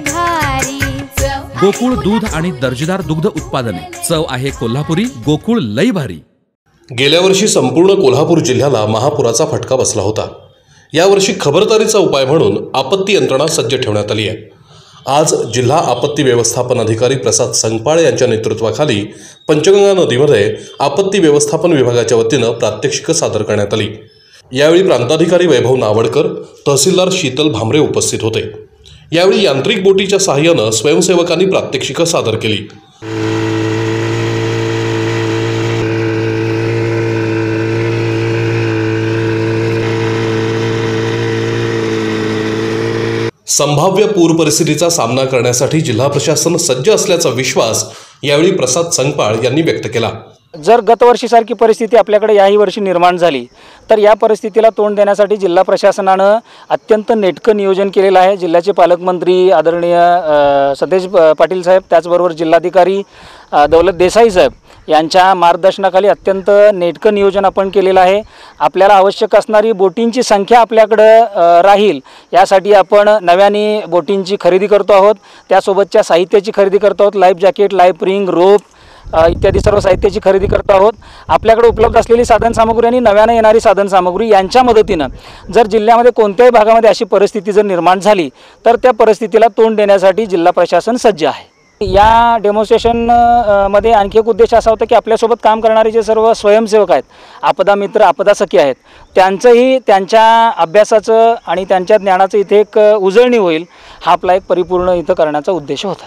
भारी. गोकुळ दूध आणि दर्जेदार दुग्ध उत्पादने. चव आहे कोल्हापुरी गोकुळ लई भारी. गेल्या वर्षी संपूर्ण कोल्हापूर जिल्ह्याला महापुराचा फटका बसला होता. यावर्षी खबरदारीचा उपाय म्हणून आपत्ती यंत्रणा सज्ज ठेवण्यात आली आहे. आज जिल्हा आपत्ती व्यवस्थापन अधिकारी प्रसाद संगपाळ यांच्या नेतृत्वाखाली पंचगंगा नदीमध्ये आपत्ती व्यवस्थापन विभागाच्या वतीनं प्रात्यक्षिकं सादर करण्यात आली. यावेळी प्रांताधिकारी वैभव नावडकर तहसीलदार शीतल भामरे उपस्थित होते. यावेळी यांत्रिक बोटीच्या सहाय्यानं स्वयंसेवकांनी प्रात्यक्षिकं सादर केली. संभाव्य पूर परिस्थितीचा सामना करण्यासाठी जिल्हा प्रशासन सज्ज असल्याचा विश्वास यावेळी प्रसाद संगपाळ यांनी व्यक्त केला. जर गतवर्षीसारखी परिस्थिती आपल्याकडे याही वर्षी निर्माण झाली तर या परिस्थितीला तोंड देण्यासाठी जिल्हा प्रशासनानं अत्यंत नेटकं नियोजन केलेलं आहे. जिल्ह्याचे पालकमंत्री आदरणीय सतेज प- पाटील साहेब त्याचबरोबर जिल्हाधिकारी दौलत देसाई साहेब यांच्या मार्गदर्शनाखाली अत्यंत नेटकं नियोजन आपण केलेलं आहे. आपल्याला आवश्यक असणारी बोटींची संख्या आपल्याकडं राहील. यासाठी आपण नव्याने बोटींची खरेदी करतो आहोत. त्यासोबतच्या साहित्याची खरेदी करतो आहोत. Life jacket life ring rope इत्यादी सर्व साहित्याची खरेदी करत आहोत. आपल्याकडे उपलब्ध असलेली साधनसामुग्री आणि नव्यानं येणारी साधनसामुग्री यांच्या मदतीनं जर जिल्ह्यामध्ये कोणत्याही भागामध्ये अशी परिस्थिती जर निर्माण झाली तर त्या परिस्थितीला तोंड देण्यासाठी जिल्हा प्रशासन सज्ज आहे. या डेमॉन्स्ट्रेशनमध्ये आणखी एक उद्देश असा होता की आपल्यासोबत काम करणारे जे सर्व स्वयंसेवक आहेत आपदा मित्र आपदा सखी आहेत त्यांचंही त्यांच्या अभ्यासाचं आणि त्यांच्या ज्ञानाचं इथे एक उजळणी होईल हा आपला एक परिपूर्ण इथं करण्याचा उद्देश होता.